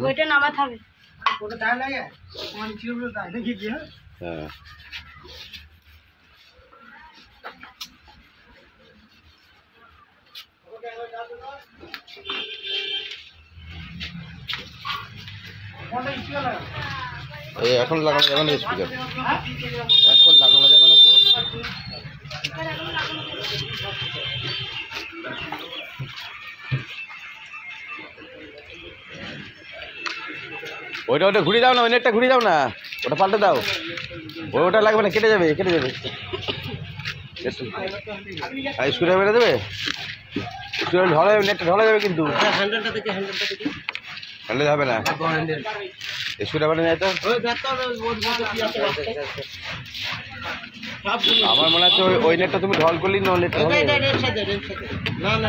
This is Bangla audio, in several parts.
ওইটা নামাতে হবে ওটা তাই লাগে? ছিল তাই নাকি কি হ্যাঁ? হ্যাঁ। এই এখন লাগানো যাবে না স্পিকার এখন লাগানো যাবে না তো? ওইটা ওটা ঘুরিয়ে দাও না, ওই নেটটা ঘুরিয়ে দাও না। ওটা পাল্টে দাও। ওটা লাগবে না, কেটে যাবে কেটে যাবে। আর স্কুলে বেড়ে দেবে? স্কুলে ঢলা যাবে নেটটা ঢলা যাবে কিন্তু। হ্যান্ডেল হবে না। স্কুলে বেড়ে নেয় তো। আমার মনে হচ্ছে ওই- নেটটা তুমি ঢল করলি না নেটটা যাবে। না না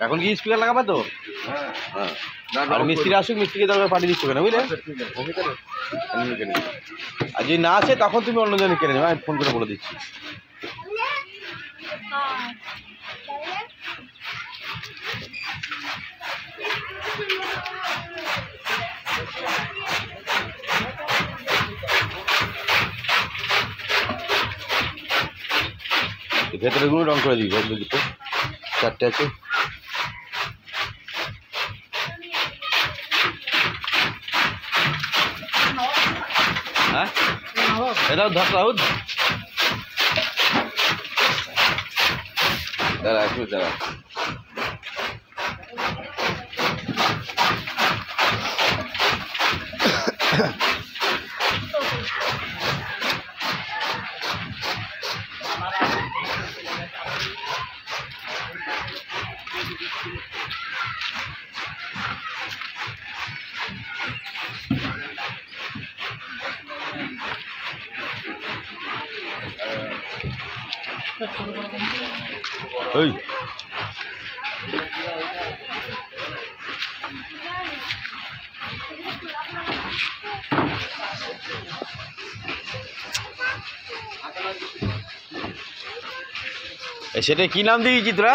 এখন কি স্পিকার লাগাবা তো? হ্যাঁ। আর মিস্ত্রি আসুক মিস্ত্রিকে দরকার পাঠিয়ে দিচ্ছ কেন বুঝলে? আর যদি না আসে তখন তুমি অন্যজনে কিনে নেবে আমি ফোন করে বলে দিচ্ছি। ভেতরে গুলো রং করে দিবি চারটে আছে। হ্যাঁ এটাও ধর রাহুল দাঁড়া একটু দাঁড়া ওই এ, সেটা কি নাম দিয়েছি তোরা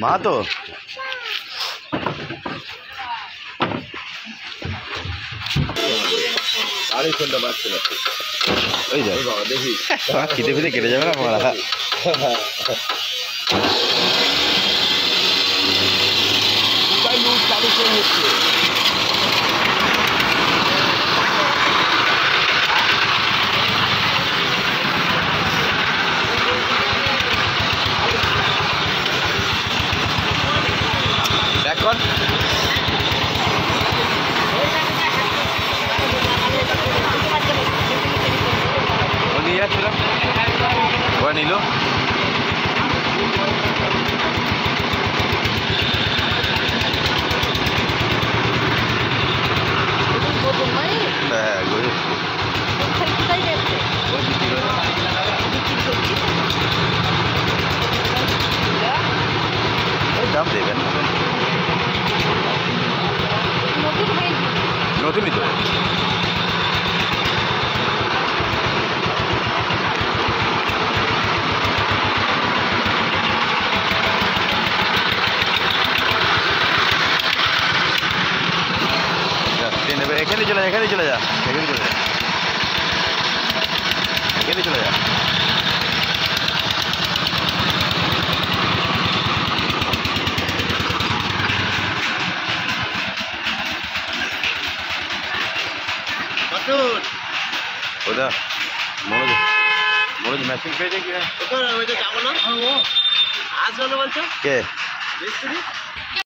মাহাতো ফোনটা বাজছে না ওই যা বাবা দেখি খিদে ফিদে কেটে যাবে না মারা মোবাইল ইউজ চালু করে Juanilo. এখানে চলে যা এখানে চলে যা এখানে চলে যা। এখানে চলে যা। ওদা মনোজ পেয়েছে কি না ওখানে ওই যে যাব না? বলছো? কে? মিস্ত্রি?